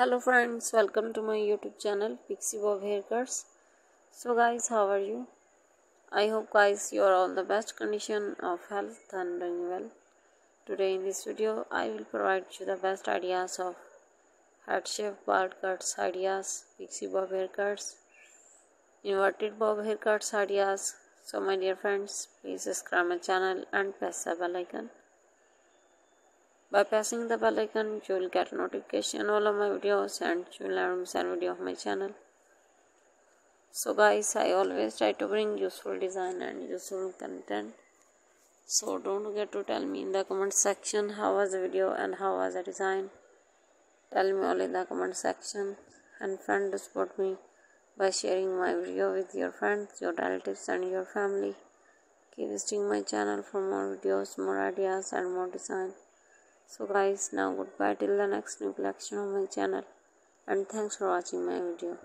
hello friends welcome to my youtube channel pixie bob haircuts. So guys how are you? I hope guys you are all the best condition of health and doing well. Today in this video i will provide you the best ideas of head shave bald cuts ideas pixie bob haircuts inverted bob haircuts ideas. So my dear friends please subscribe my channel and press the bell icon by pressing the bell icon, you will get notification all of my videos and you will never video of my channel. So guys, I always try to bring useful design and useful content. So don't forget to tell me in the comment section how was the video and how was the design. Tell me all in the comment section and friend support me by sharing my video with your friends, your relatives and your family. Keep visiting my channel for more videos, more ideas and more design so guys now goodbye. Till the next new collection of my channel. And thanks for watching my video